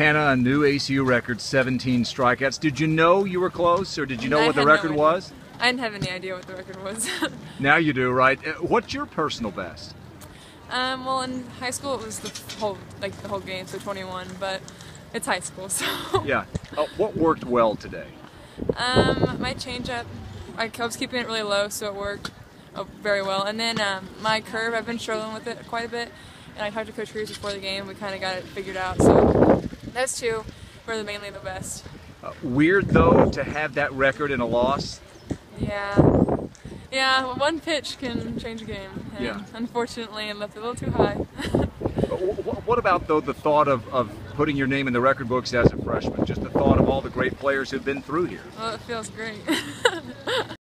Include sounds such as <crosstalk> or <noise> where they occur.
Hannah, a new ACU record, 17 strikeouts. Did you know you were close, or did you know I what the had no record was? I didn't have any idea what the record was. <laughs> Now you do, right? Uh, What's your personal best? um, well, in high school it was the whole like the whole game, so 21. But it's high school, <laughs> so Yeah. Uh, what worked well today? um, my changeup, I was keeping it really low, so it worked uh, very well. And then um, my curve, I've been struggling with it quite a bit. And I talked to Coach Cruz before the game. We kind of got it figured out. So those two were the- mainly the best. Uh, weird though to have that record in a loss. Yeah. Yeah, one pitch can change a game. Yeah. Unfortunately, it left a little too high. <laughs> Wh- wh- What about though the thought of, of putting your name in the record books as a freshman? Just the thought of all the great players who've been through here. well, it feels great. <laughs>